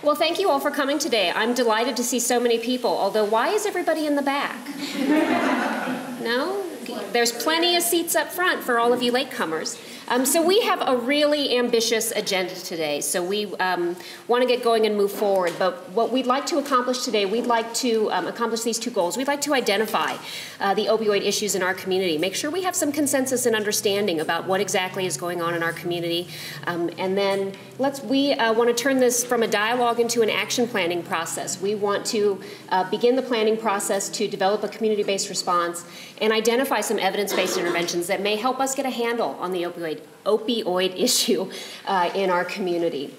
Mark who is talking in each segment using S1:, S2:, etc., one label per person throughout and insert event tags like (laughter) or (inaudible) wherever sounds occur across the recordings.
S1: Well, thank you all for coming today. I'm delighted to see so many people, although why is everybody in the back? (laughs) no? There's plenty of seats up front for all of you latecomers. Um, so we have a really ambitious agenda today. So we um, want to get going and move forward. But what we'd like to accomplish today, we'd like to um, accomplish these two goals. We'd like to identify uh, the opioid issues in our community, make sure we have some consensus and understanding about what exactly is going on in our community, um, and then let's. We uh, want to turn this from a dialogue into an action planning process. We want to uh, begin the planning process to develop a community-based response and identify some evidence-based interventions that may help us get a handle on the opioid opioid (laughs) issue uh, in our community.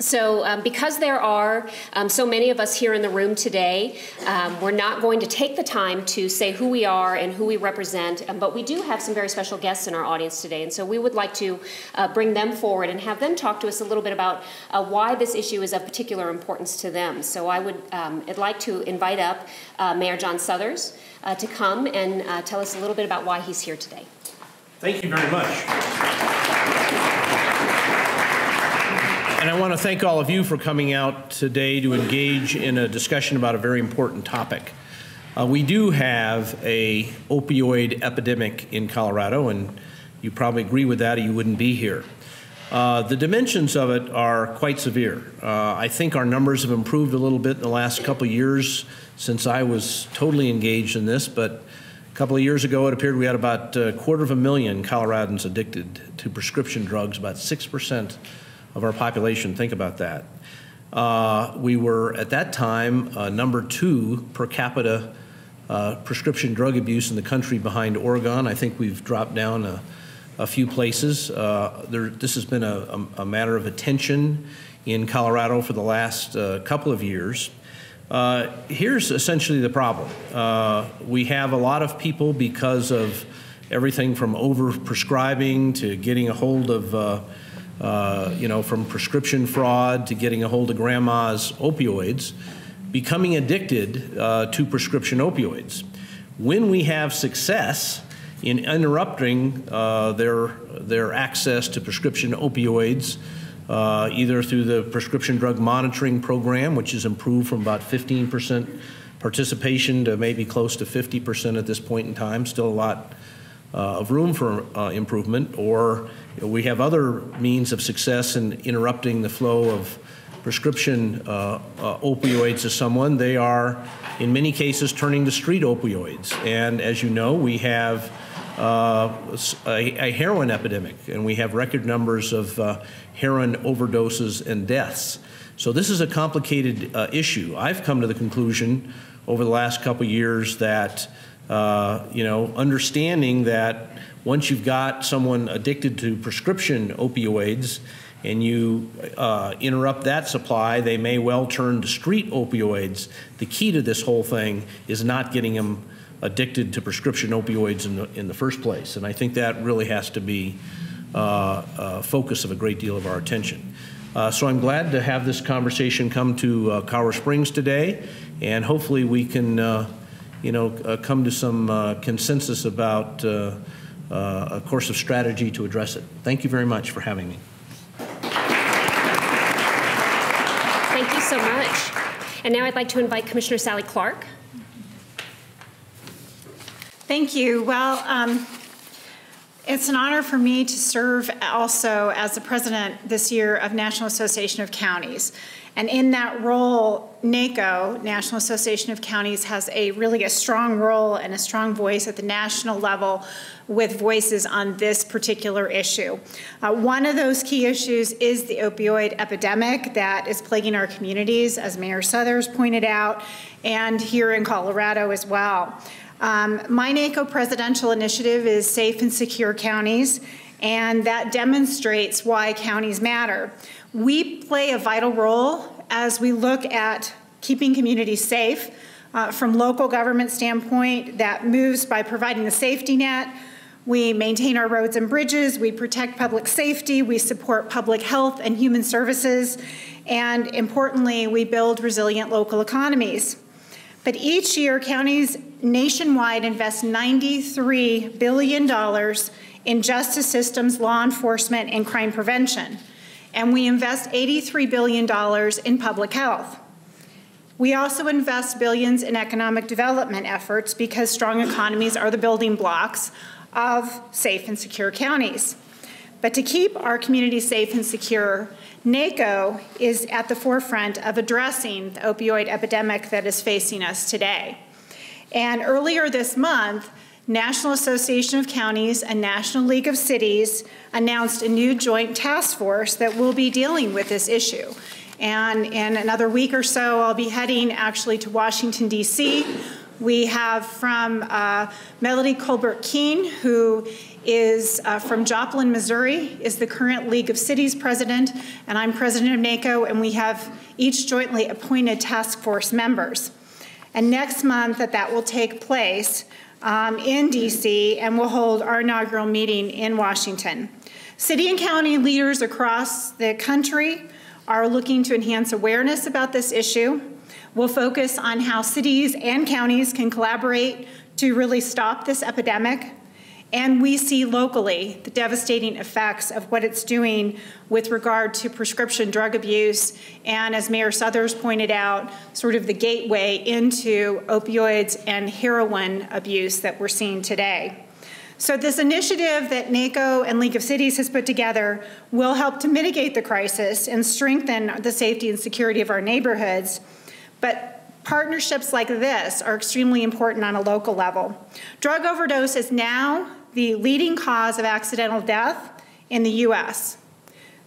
S1: So, um, because there are um, so many of us here in the room today, um, we're not going to take the time to say who we are and who we represent, um, but we do have some very special guests in our audience today, and so we would like to uh, bring them forward and have them talk to us a little bit about uh, why this issue is of particular importance to them. So, I would um, I'd like to invite up uh, Mayor John Suthers uh, to come and uh, tell us a little bit about why he's here today.
S2: Thank you very much. And I want to thank all of you for coming out today to engage in a discussion about a very important topic. Uh, we do have a opioid epidemic in Colorado, and you probably agree with that or you wouldn't be here. Uh, the dimensions of it are quite severe. Uh, I think our numbers have improved a little bit in the last couple years since I was totally engaged in this, but couple of years ago, it appeared we had about a quarter of a million Coloradans addicted to prescription drugs, about 6% of our population. Think about that. Uh, we were, at that time, uh, number two per capita uh, prescription drug abuse in the country behind Oregon. I think we've dropped down a, a few places. Uh, there, this has been a, a, matter of attention in Colorado for the last uh, couple of years. Uh, here's essentially the problem. Uh, we have a lot of people because of everything from over-prescribing to getting a hold of, uh, uh, you know, from prescription fraud to getting a hold of grandma's opioids, becoming addicted uh, to prescription opioids. When we have success in interrupting uh, their, their access to prescription opioids, uh, either through the prescription drug monitoring program, which has improved from about 15% participation to maybe close to 50% at this point in time, still a lot uh, of room for uh, improvement, or you know, we have other means of success in interrupting the flow of prescription uh, uh, opioids to someone. They are, in many cases, turning to street opioids. And as you know, we have uh, a, a, heroin epidemic, and we have record numbers of uh, heroin overdoses and deaths. So this is a complicated uh, issue. I've come to the conclusion over the last couple years that, uh, you know, understanding that once you've got someone addicted to prescription opioids and you uh, interrupt that supply, they may well turn to street opioids. The key to this whole thing is not getting them addicted to prescription opioids in the, in the first place. And I think that really has to be uh, uh, focus of a great deal of our attention. Uh, so I'm glad to have this conversation come to uh, Colorado Springs today, and hopefully we can, uh, you know, uh, come to some consensus about a course of strategy to address it. Thank you very much for having me.
S1: Thank you so much. And now I'd like to invite Commissioner Sallie Clark.
S3: Thank you. Well, um, it's an honor for me to serve also as the president this year of National Association of Counties. And in that role, NACO, National Association of Counties, has a really a strong role and a strong voice at the national level with voices on this particular issue. Uh, one of those key issues is the opioid epidemic that is plaguing our communities, as Mayor Suthers pointed out, and here in Colorado as well. Um, my NACO presidential initiative is Safe and Secure Counties, and that demonstrates why counties matter. We play a vital role as we look at keeping communities safe uh, from local government standpoint that moves by providing the safety net. We maintain our roads and bridges, we protect public safety, we support public health and human services, and importantly, we build resilient local economies. But each year, counties nationwide invest $93 billion in justice systems, law enforcement, and crime prevention. and we invest $83 billion in public health. We also invest billions in economic development efforts because strong economies are the building blocks of safe and secure counties. But to keep our communities safe and secure, NACO is at the forefront of addressing the opioid epidemic that is facing us today. And earlier this month, National Association of Counties and National League of Cities announced a new joint task force that will be dealing with this issue. And in another week or so, I'll be heading actually to Washington, D.C. We have from uh, Melodee Colbert Kean, who is uh, from Joplin, Missouri, is the current League of Cities president, and I'm president of NACO, and we have each jointly appointed task force members. And next month that that will take place um, in DC, and we'll hold our inaugural meeting in Washington. City and county leaders across the country are looking to enhance awareness about this issue. We'll focus on how cities and counties can collaborate to really stop this epidemic. And we see locally the devastating effects of what it's doing with regard to prescription drug abuse, and as Mayor Suthers pointed out, sort of the gateway into opioids and heroin abuse that we're seeing today. So this initiative that NACO and League of Cities has put together will help to mitigate the crisis and strengthen the safety and security of our neighborhoods. But partnerships like this are extremely important on a local level. Drug overdose is now the leading cause of accidental death in the US.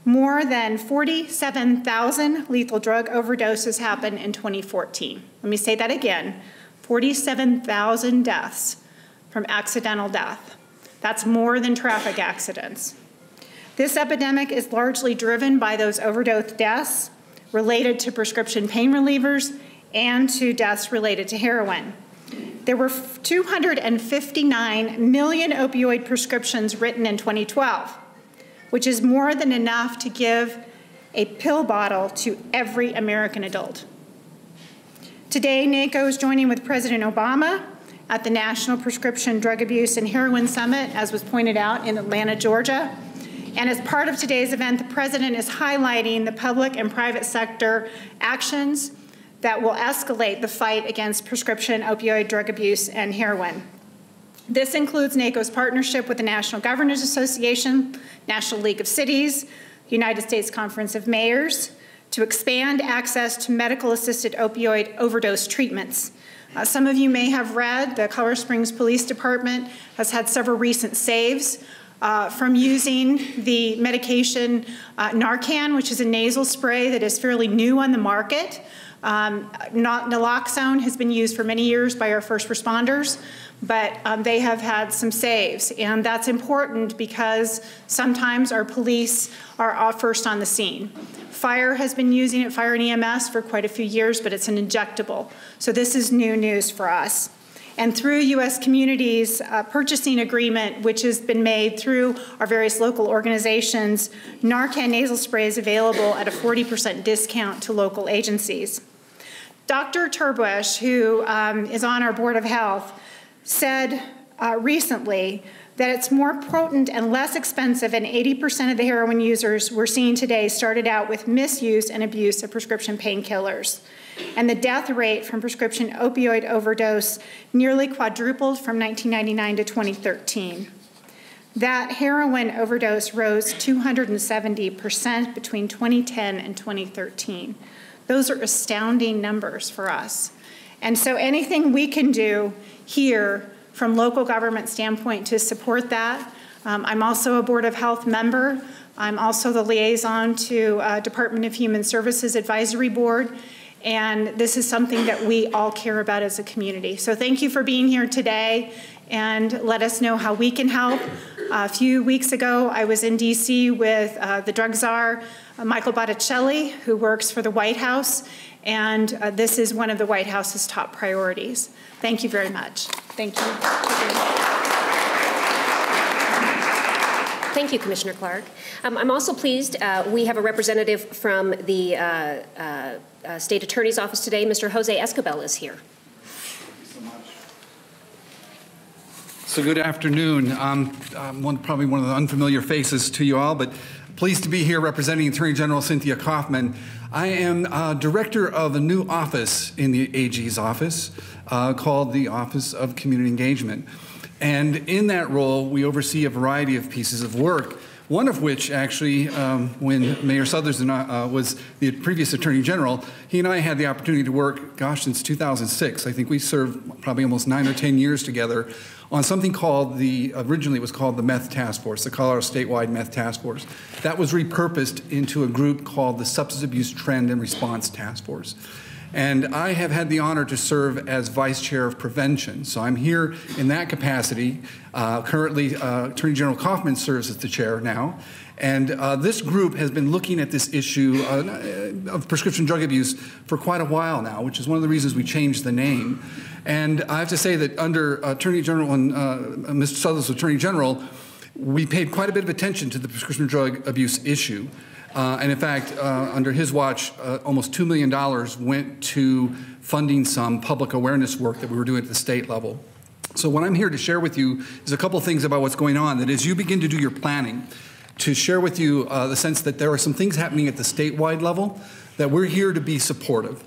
S3: More than 47,000 lethal drug overdoses happened in 2014. Let me say that again 47,000 deaths from accidental death. That's more than traffic accidents. This epidemic is largely driven by those overdose deaths related to prescription pain relievers and to deaths related to heroin. There were 259 million opioid prescriptions written in 2012, which is more than enough to give a pill bottle to every American adult. Today, NACO is joining with President Obama at the National Prescription Drug Abuse and Heroin Summit, as was pointed out in Atlanta, Georgia. And as part of today's event, the President is highlighting the public and private sector actions that will escalate the fight against prescription opioid drug abuse and heroin. This includes NACO's partnership with the National Governors Association, National League of Cities, United States Conference of Mayors, to expand access to medical assisted opioid overdose treatments uh, some of you may have read the Colorado Springs Police Department has had several recent saves uh, from using the medication uh, Narcan, which is a nasal spray that is fairly new on the market. Um, not, naloxone has been used for many years by our first responders, but um, they have had some saves. And that's important because sometimes our police are first on the scene. Fire has been using it, Fire and EMS, for quite a few years, but it's an injectable. So this is new news for us. And through U.S. Communities uh, purchasing agreement, which has been made through our various local organizations, Narcan nasal spray is available at a 40% discount to local agencies. Dr. Terbush, who um, is on our Board of Health, said uh, recently that it's more potent and less expensive, and 80% of the heroin users we're seeing today started out with misuse and abuse of prescription painkillers. And the death rate from prescription opioid overdose nearly quadrupled from 1999 to 2013. That heroin overdose rose 270% between 2010 and 2013. Those are astounding numbers for us. And so anything we can do here from local government standpoint to support that. Um, I'm also a Board of Health member. I'm also the liaison to uh, Department of Human Services Advisory Board. And this is something that we all care about as a community. So thank you for being here today and let us know how we can help. a few weeks ago, I was in DC with uh, the drug czar, Michael Botticelli, who works for the White House, and uh, this is one of the White House's top priorities. Thank you very much. Thank you.
S1: Thank you, Commissioner Clark. Um, I'm also pleased uh, we have a representative from the uh, uh, uh State Attorney's Office today. Mr. Jose Esquibel is here.
S4: So good afternoon. Um, I'm one, probably one of the unfamiliar faces to you all, but Pleased to be here representing Attorney General Cynthia Coffman. I am uh, director of a new office in the AG's office uh, called the Office of Community Engagement. And in that role, we oversee a variety of pieces of work one of which actually, um, when Mayor Suthers uh, was the previous Attorney General, he and I had the opportunity to work, gosh, since 2006. I think we served probably almost nine or 10 years together on something called the, originally it was called the Meth Task Force, the Colorado Statewide Meth Task Force. That was repurposed into a group called the Substance Abuse Trend and Response Task Force. And I have had the honor to serve as Vice Chair of Prevention. So I'm here in that capacity. Uh, currently, uh, Attorney General Coffman serves as the chair now. And uh, this group has been looking at this issue uh, of prescription drug abuse for quite a while now, which is one of the reasons we changed the name. And I have to say that under Attorney General and uh, Mr. Suthers, Attorney General, we paid quite a bit of attention to the prescription drug abuse issue. Uh, and in fact, uh, under his watch, uh, almost $2 million went to funding some public awareness work that we were doing at the state level. So, what I'm here to share with you is a couple things about what's going on. That as you begin to do your planning, to share with you uh, the sense that there are some things happening at the statewide level that we're here to be supportive.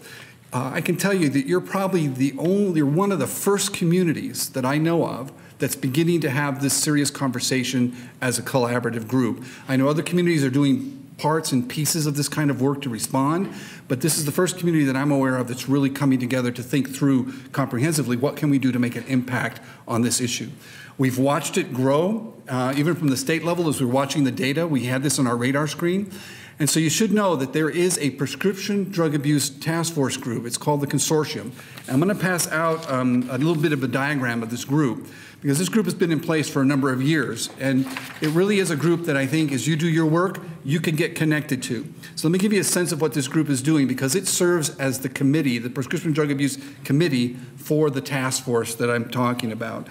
S4: Uh, I can tell you that you're probably the only, you're one of the first communities that I know of that's beginning to have this serious conversation as a collaborative group. I know other communities are doing parts and pieces of this kind of work to respond, but this is the first community that I'm aware of that's really coming together to think through comprehensively what can we do to make an impact on this issue. We've watched it grow, uh, even from the state level as we're watching the data. We had this on our radar screen. And so you should know that there is a prescription drug abuse task force group. It's called the Consortium. I'm going to pass out um, a little bit of a diagram of this group because this group has been in place for a number of years. And it really is a group that I think as you do your work, you can get connected to. So let me give you a sense of what this group is doing because it serves as the committee, the Prescription Drug Abuse Committee for the task force that I'm talking about.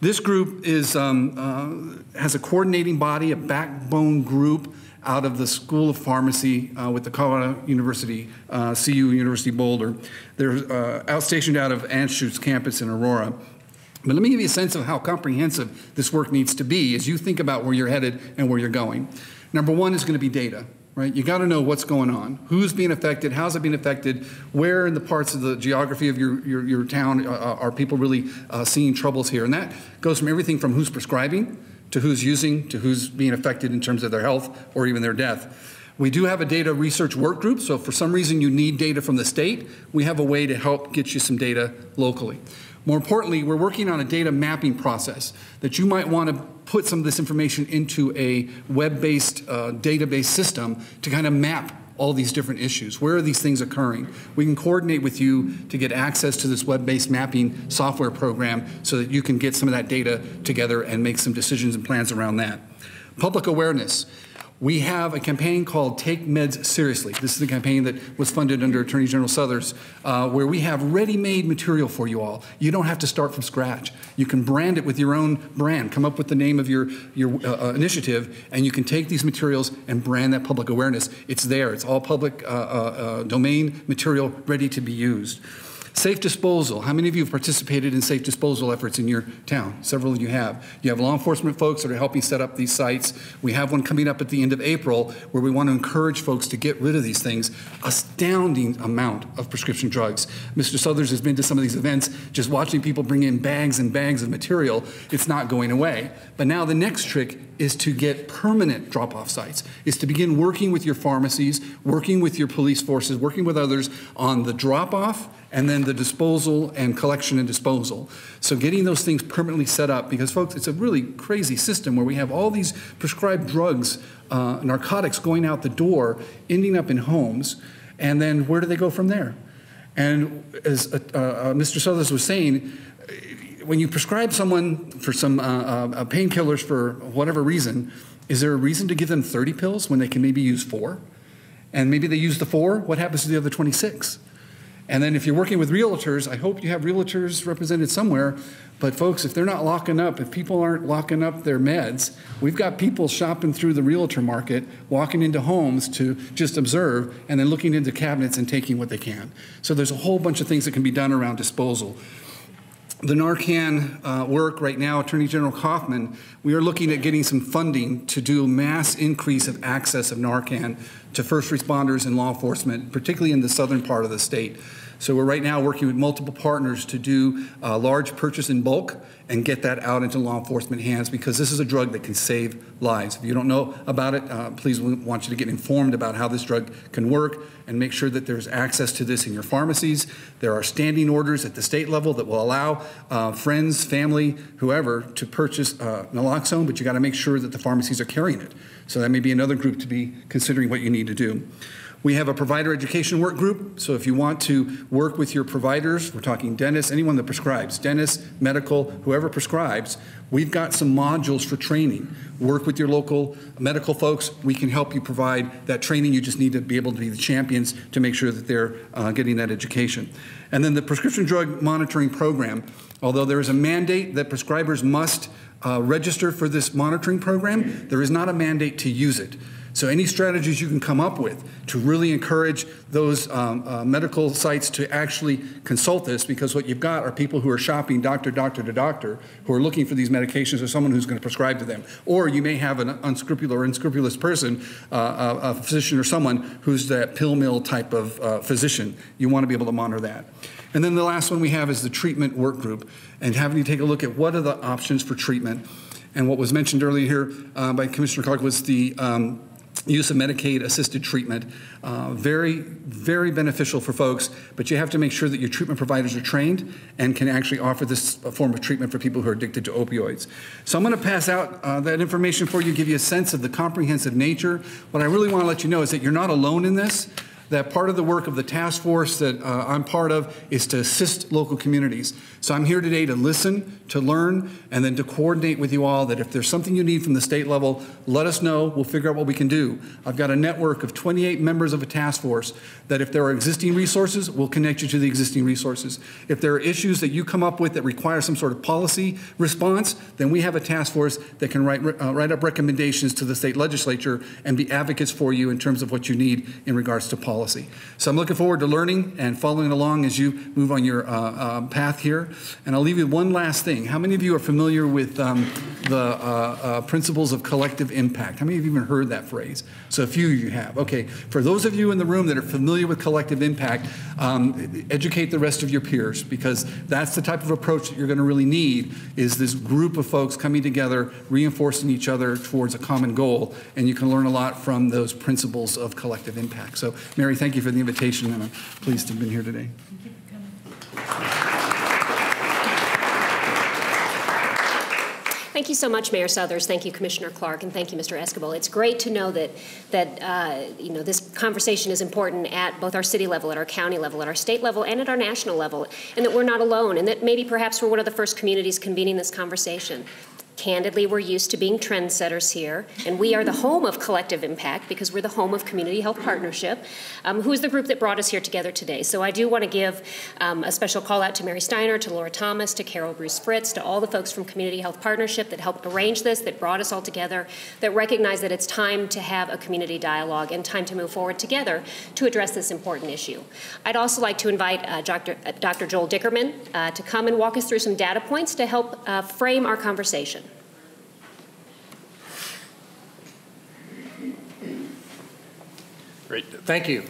S4: This group is, um, uh, has a coordinating body, a backbone group out of the School of Pharmacy uh, with the Colorado University, uh, CU University Boulder. They're uh, outstationed out of Anschutz campus in Aurora. But let me give you a sense of how comprehensive this work needs to be as you think about where you're headed and where you're going. Number one is going to be data, right? You got to know what's going on, who's being affected, how's it being affected, where in the parts of the geography of your, your, your town uh, uh are people really uh, seeing troubles here. And that goes from everything from who's prescribing to who's using to who's being affected in terms of their health or even their death. We do have a data research work group, so if for some reason you need data from the state, we have a way to help get you some data locally. More importantly, we're working on a data mapping process that you might want to put some of this information into a web-based uh, database system to kind of map all these different issues. Where are these things occurring? We can coordinate with you to get access to this web-based mapping software program so that you can get some of that data together and make some decisions and plans around that. Public awareness we have a campaign called Take Meds Seriously. This is a campaign that was funded under Attorney General Suthers, uh, where we have ready-made material for you all. You don't have to start from scratch. You can brand it with your own brand, come up with the name of your, your uh, uh initiative, and you can take these materials and brand that public awareness. It's there. It's all public uh, uh, uh domain material ready to be used. Safe disposal. How many of you have participated in safe disposal efforts in your town? Several of you have. You have law enforcement folks that are helping set up these sites. We have one coming up at the end of April where we want to encourage folks to get rid of these things. Astounding amount of prescription drugs. Mr. Suthers has been to some of these events, just watching people bring in bags and bags of material. It's not going away. But now the next trick is to get permanent drop-off sites, is to begin working with your pharmacies, working with your police forces, working with others on the drop-off and then the disposal and collection and disposal. So getting those things permanently set up, because folks, it's a really crazy system where we have all these prescribed drugs, uh, narcotics going out the door, ending up in homes, and then where do they go from there? And as uh, uh, Mr. Suthers was saying, when you prescribe someone for some uh, uh, painkillers for whatever reason, is there a reason to give them 30 pills when they can maybe use four? And maybe they use the four, what happens to the other 26? And then if you're working with realtors, I hope you have realtors represented somewhere. But folks, if they're not locking up, if people aren't locking up their meds, we've got people shopping through the realtor market, walking into homes to just observe, and then looking into cabinets and taking what they can. So there's a whole bunch of things that can be done around disposal. The Narcan uh, work right now, Attorney General Coffman, we are looking at getting some funding to do mass increase of access of Narcan to first responders and law enforcement, particularly in the southern part of the state. So we're right now working with multiple partners to do a large purchase in bulk and get that out into law enforcement hands because this is a drug that can save lives. If you don't know about it, uh, please we want you to get informed about how this drug can work and make sure that there's access to this in your pharmacies. There are standing orders at the state level that will allow uh, friends, family, whoever to purchase uh, naloxone, but you got to make sure that the pharmacies are carrying it. So that may be another group to be considering what you need to do. We have a provider education work group. So if you want to work with your providers, we're talking dentists, anyone that prescribes, dentists, medical, whoever prescribes, we've got some modules for training. Work with your local medical folks. We can help you provide that training. You just need to be able to be the champions to make sure that they're uh, getting that education. And then the prescription drug monitoring program, although there is a mandate that prescribers must uh, register for this monitoring program, there is not a mandate to use it. So any strategies you can come up with to really encourage those um, uh, medical sites to actually consult this, because what you've got are people who are shopping doctor, doctor to doctor, who are looking for these medications or someone who's going to prescribe to them. Or you may have an unscrupulous or unscrupulous person, uh, a, a, physician or someone who's that pill mill type of uh, physician. You want to be able to monitor that. And then the last one we have is the treatment work group and having to take a look at what are the options for treatment. And what was mentioned earlier here uh, by Commissioner Clark was the um, use of Medicaid assisted treatment. Uh, very, very beneficial for folks, but you have to make sure that your treatment providers are trained and can actually offer this form of treatment for people who are addicted to opioids. So I'm going to pass out uh, that information for you, give you a sense of the comprehensive nature. What I really want to let you know is that you're not alone in this that part of the work of the task force that uh, I'm part of is to assist local communities. So I'm here today to listen, to learn, and then to coordinate with you all that if there's something you need from the state level, let us know. We'll figure out what we can do. I've got a network of 28 members of a task force that if there are existing resources, we'll connect you to the existing resources. If there are issues that you come up with that require some sort of policy response, then we have a task force that can write, uh, write up recommendations to the state legislature and be advocates for you in terms of what you need in regards to policy. So I'm looking forward to learning and following along as you move on your uh, uh, path here. And I'll leave you one last thing. How many of you are familiar with um, the uh, uh, principles of collective impact? How many of you have even heard that phrase? So a few of you have. Okay, for those of you in the room that are familiar with collective impact, um, educate the rest of your peers because that's the type of approach that you're going to really need is this group of folks coming together, reinforcing each other towards a common goal. And you can learn a lot from those principles of collective impact. So Mary, thank you for the invitation, and I'm pleased to have been here today.
S1: Thank you so much, Mayor Suthers. Thank you, Commissioner Clark, and thank you, Mr. Esquibel. It's great to know that that uh, you know this conversation is important at both our city level, at our county level, at our state level, and at our national level, and that we're not alone, and that maybe perhaps we're one of the first communities convening this conversation. Candidly, we're used to being trendsetters here, and we are the home of collective impact because we're the home of Community Health Partnership, um, who is the group that brought us here together today. So I do want to give um, a special call out to Mary Steiner, to Laura Thomas, to Carol Bruce Fritz, to all the folks from Community Health Partnership that helped arrange this, that brought us all together, that recognize that it's time to have a community dialogue and time to move forward together to address this important issue. I'd also like to invite uh, Dr. Uh, Dr. Joel Dickerman uh, to come and walk us through some data points to help uh, frame our conversation.
S5: Great. Thank you.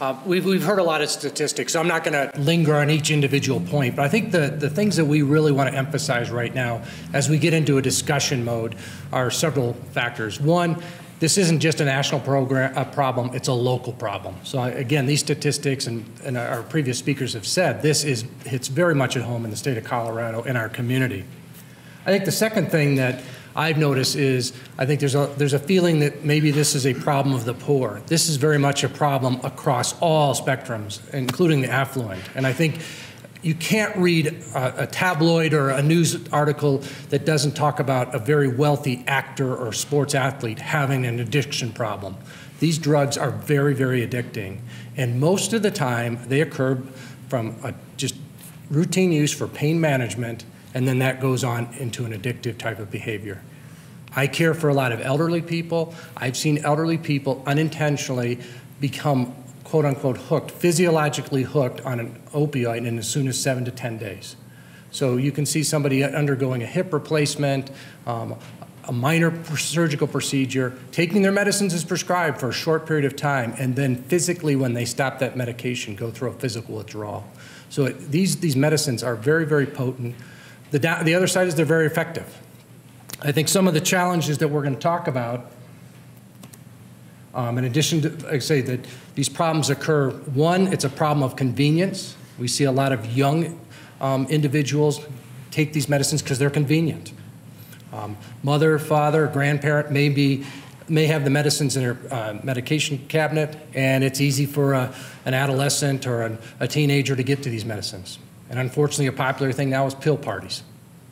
S5: Uh, we've, we've heard a lot of statistics, so I'm not going to linger on each individual point, but I think the, the things that we really want to emphasize right now as we get into a discussion mode are several factors. One, this isn't just a national program, a problem, it's a local problem. So again, these statistics and, and our previous speakers have said, this is, hits very much at home in the state of Colorado, in our community. I think the second thing that I've noticed is I think there's a, there's a feeling that maybe this is a problem of the poor. This is very much a problem across all spectrums, including the affluent. And I think you can't read a, a, tabloid or a news article that doesn't talk about a very wealthy actor or sports athlete having an addiction problem. These drugs are very, very addicting. And most of the time, they occur from a, just routine use for pain management, and then that goes on into an addictive type of behavior. I care for a lot of elderly people. I've seen elderly people unintentionally become quote unquote hooked, physiologically hooked on an opioid in as soon as seven to 10 days. So you can see somebody undergoing a hip replacement, um, a minor surgical procedure, taking their medicines as prescribed for a short period of time, and then physically, when they stop that medication, go through a physical withdrawal. So it, these, these medicines are very, very potent. The, the other side is they're very effective. I think some of the challenges that we're going to talk about, um, in addition to, I say, that these problems occur, one, it's a problem of convenience. We see a lot of young um, individuals take these medicines because they're convenient. Um, mother, father, grandparent may be may have the medicines in their uh, medication cabinet, and it's easy for a, an adolescent or an, a teenager to get to these medicines. And unfortunately, a popular thing now is pill parties,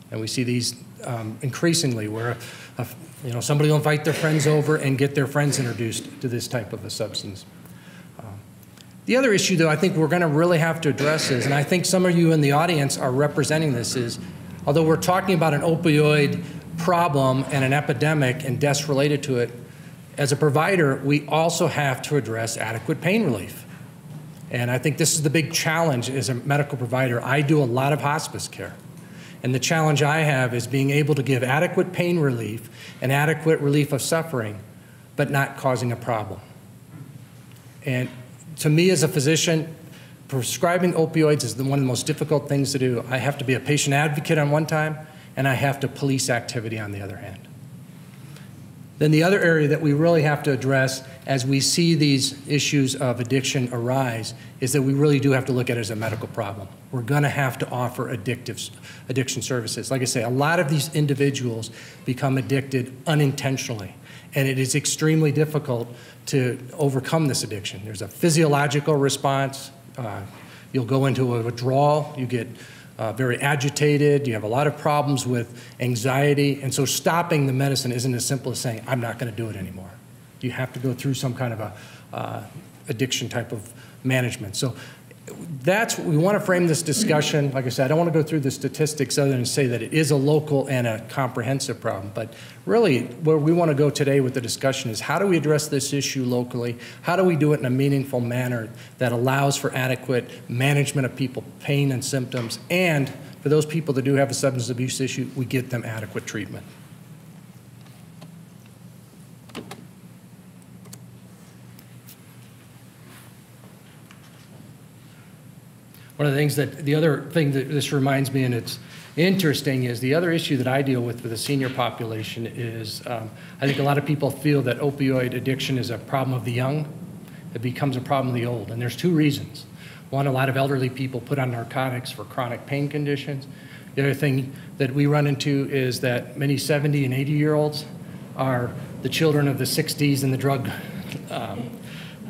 S5: and we see these um, increasingly where a, a, you know somebody will invite their friends over and get their friends introduced to this type of a substance. Um, the other issue, though, I think we're going to really have to address is, and I think some of you in the audience are representing this, is although we're talking about an opioid problem and an epidemic and deaths related to it, as a provider, we also have to address adequate pain relief. And I think this is the big challenge as a medical provider. I do a lot of hospice care. And the challenge I have is being able to give adequate pain relief and adequate relief of suffering, but not causing a problem. And to me as a physician, prescribing opioids is the, one of the most difficult things to do. I have to be a patient advocate on one time, and I have to police activity on the other hand. Then the other area that we really have to address as we see these issues of addiction arise is that we really do have to look at it as a medical problem. We're going to have to offer addictive, addiction services. Like I say, a lot of these individuals become addicted unintentionally, and it is extremely difficult to overcome this addiction. There's a physiological response. Uh, you'll go into a withdrawal. You get uh, very agitated, you have a lot of problems with anxiety, and so stopping the medicine isn't as simple as saying, I'm not going to do it anymore. You have to go through some kind of a uh, addiction type of management. So that's what we want to frame this discussion. Like I said, I don't want to go through the statistics other than say that it is a local and a comprehensive problem. But really, where we want to go today with the discussion is how do we address this issue locally? How do we do it in a meaningful manner that allows for adequate management of people pain and symptoms, and for those people that do have a substance abuse issue, we get them adequate treatment. One of the things that, the other thing that this reminds me, and it's interesting, is the other issue that I deal with with the senior population is um, I think a lot of people feel that opioid addiction is a problem of the young. It becomes a problem of the old. And there's two reasons. One, a lot of elderly people put on narcotics for chronic pain conditions. The other thing that we run into is that many 70 and 80 year olds are the children of the 60s and the drug um,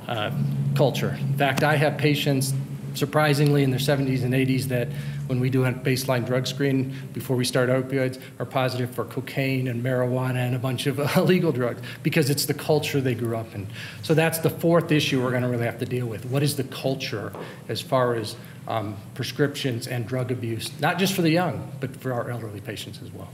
S5: uh, culture. In fact, I have patients surprisingly in their 70s and 80s that when we do a baseline drug screen before we start opioids are positive for cocaine and marijuana and a bunch of (laughs) illegal drugs because it's the culture they grew up in. So that's the fourth issue we're going to really have to deal with. What is the culture as far as um, prescriptions and drug abuse, not just for the young, but for our elderly patients as well.